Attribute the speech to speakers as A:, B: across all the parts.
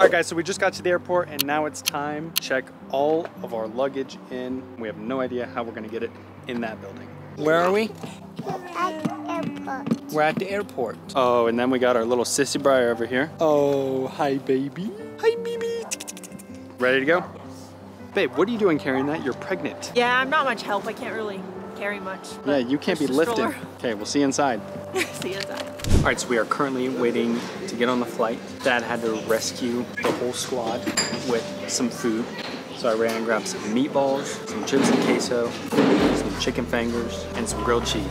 A: All right guys, so we just got to the airport and now it's time to check all of our luggage in. We have no idea how we're gonna get it in that building. Where are we?
B: At the airport.
A: We're at the airport. Oh, and then we got our little sissy Bryer over here. Oh, hi baby. Hi baby. Ready to go? Babe, what are you doing carrying that? You're pregnant.
C: Yeah, I'm not much help. I can't really carry much.
A: Yeah, you can't be
C: Just
A: lifted. Okay, we'll see you inside.
C: See you inside.
A: All right, so we are currently waiting to get on the flight. Dad had to rescue the whole squad with some food. So I ran and grabbed some meatballs, some chips and queso, some chicken fingers, and some grilled cheese.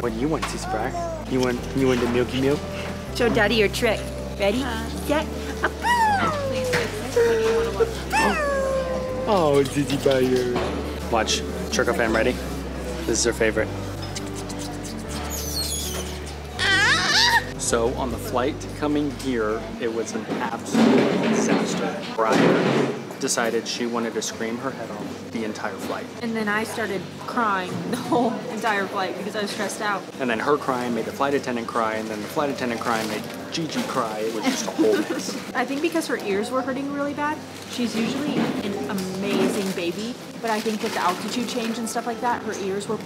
A: What do you want, Bryer? You want you want the milky milk?
C: Show daddy your trick. Ready, set, up.
A: Oh, Sissy Bryer. Watch, Trickle Fam, ready? This is her favorite. So on the flight coming here, it was an absolute disaster. Bryer decided she wanted to scream her head off the entire flight.
C: And then I started crying the whole entire flight because I was stressed out.
A: And then her crying made the flight attendant cry, and then the flight attendant crying made Gigi cry. It was just a whole mess.
C: I think because her ears were hurting really bad. She's usually an amazing baby, but I think with the altitude change and stuff like that, her ears were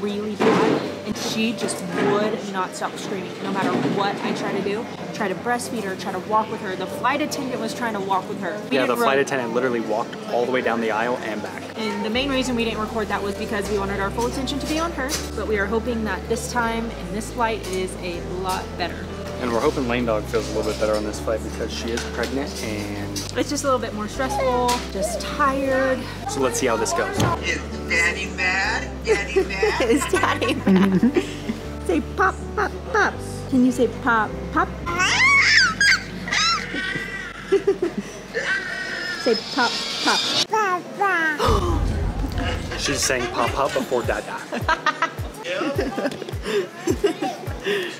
C: really bad, and she just would not stop screaming. No matter what I try to do, try to breastfeed her, try to walk with her. The flight attendant was trying to walk with her. We
A: Yeah, the flight attendant literally walked all the way down the aisle and back.
C: And the main reason we didn't record that was because we wanted our full attention to be on her. But we are hoping that this time in this flight it is a lot better.
A: And we're hoping Lane Dog feels a little bit better on this flight because she is pregnant, and
C: It's just a little bit more stressful, just tired.
A: so let's see how this goes.
D: Is Daddy mad? Daddy mad?
C: Is daddy mad? say pop, pop, pop. Can you say pop, pop? say pop, pop.
B: Papa.
A: She's saying pop pop before dada.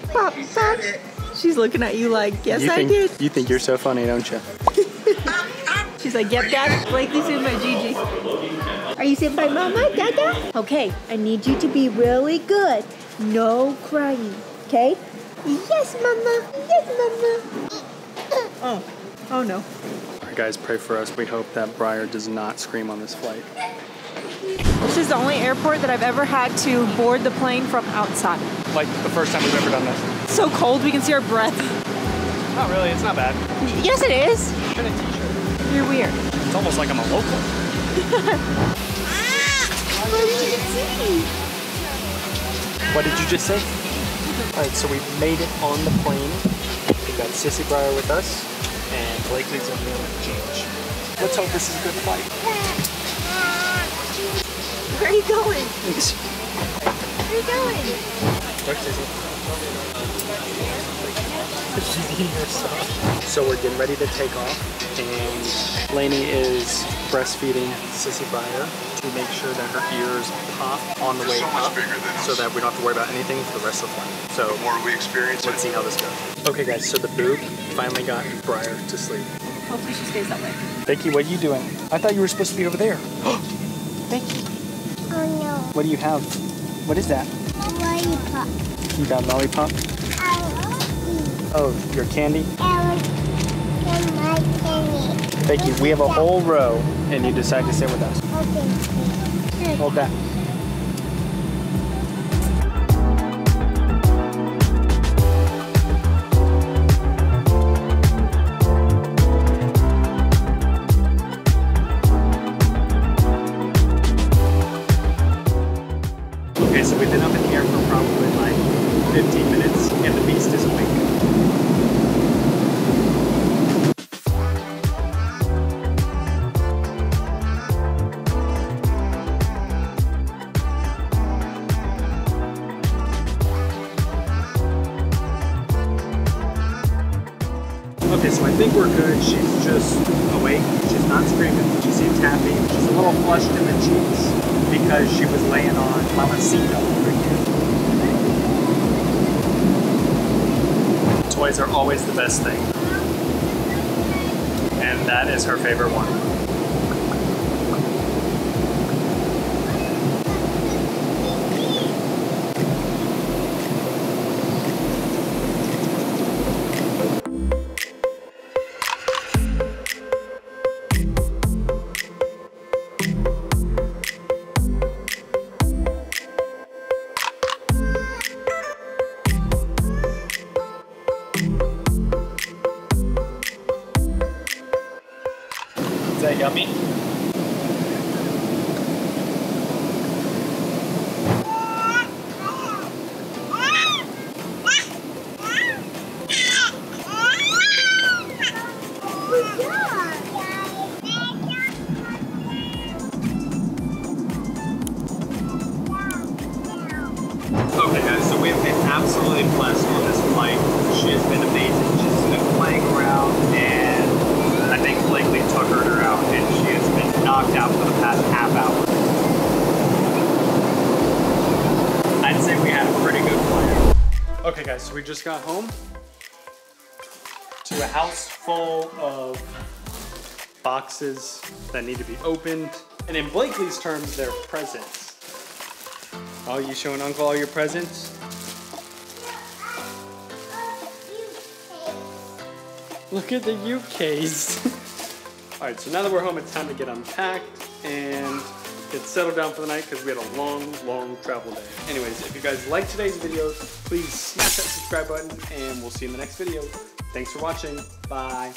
C: Pop, pop. She's looking at you like, yes,
A: you
C: I
A: think
C: did.
A: you think you're so funny, don't you?
C: She's like, yep, dad. Blakely's in my Gigi. Are you saying by mama, dada? Okay, I need you to be really good. No crying, okay? Yes, mama. Yes, mama. Oh, oh no.
A: All right, guys, pray for us. We hope that Bryer does not scream on this flight.
C: This is the only airport that I've ever had to board the plane from outside.
A: Like the first time we've ever done this.
C: It's so cold, we can see our breath.
A: Not really. It's not bad.
C: Yes, it is.
A: In a t-shirt.
C: You're weird.
A: It's almost like I'm a local. Ah! What did you just say? All right, so we've made it on the plane. We've got Sissy Bryer with us, and Blakely's on the other change. Let's hope this is a good flight.
C: Where are you going? Where are you going?
A: Look, Sissy. She's eating her stuff. So we're getting ready to take off, and Lanie is breastfeeding Sissy Bryer to make sure that her ears pop on the way
E: So
A: up, so that we don't have to worry about anything for the rest of the flight. So
E: The more we experience
A: let's
E: it,
A: see how this goes. Okay, guys. So the boob finally got Bryer to sleep.
C: Hopefully she stays that way.
A: Becky, what are you doing? I thought you were supposed to be over there. Becky,
B: Oh no.
A: what do you have? What is that?
B: Lollipop.
A: You got lollipop? Oh, your candy?
B: Thank want my candy.
A: Becky, we have a whole row, and you decide to sit with us.
B: Okay.
A: Hold that. So I think we're good. She's just awake. She's not screaming. She seems happy. She's a little flushed in the cheeks because she was laying on Mamacita over here. Toys are always the best thing. And that is her favorite one. That yummy? Guys, so we just got home to a house full of boxes that need to be opened. And in Blakely's terms, they're presents. Oh, you showing Uncle all your presents? Look at the UKs. all right, so now that we're home, it's time to get unpacked and get settled down for the night because we had a long, long travel day. Anyways, if you guys like today's video, please smash that subscribe button and we'll see you in the next video. Thanks for watching. Bye.